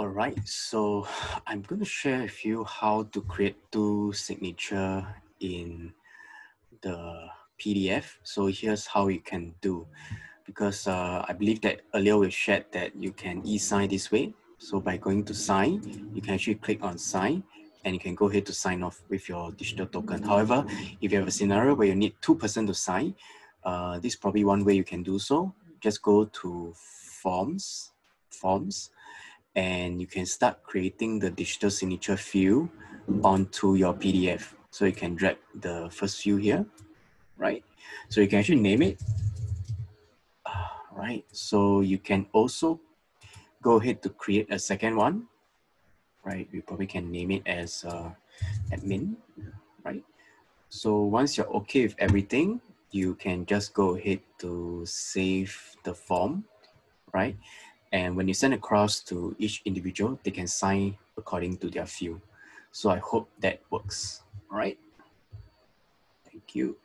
All right, so I'm going to share with you how to create two signature in the PDF. So here's how you can do, because uh, I believe that earlier we shared that you can e-sign this way. So by going to sign, you can actually click on sign and you can go ahead to sign off with your digital token. However, if you have a scenario where you need two person to sign, uh, this is probably one way you can do so. Just go to forms, forms, and you can start creating the digital signature field onto your PDF. So you can drag the first field here, right? So you can actually name it, uh, right? So you can also go ahead to create a second one, right? We probably can name it as uh, admin, right? So once you're okay with everything, you can just go ahead to save the form, right? And when you send across to each individual, they can sign according to their field. So I hope that works. All right. Thank you.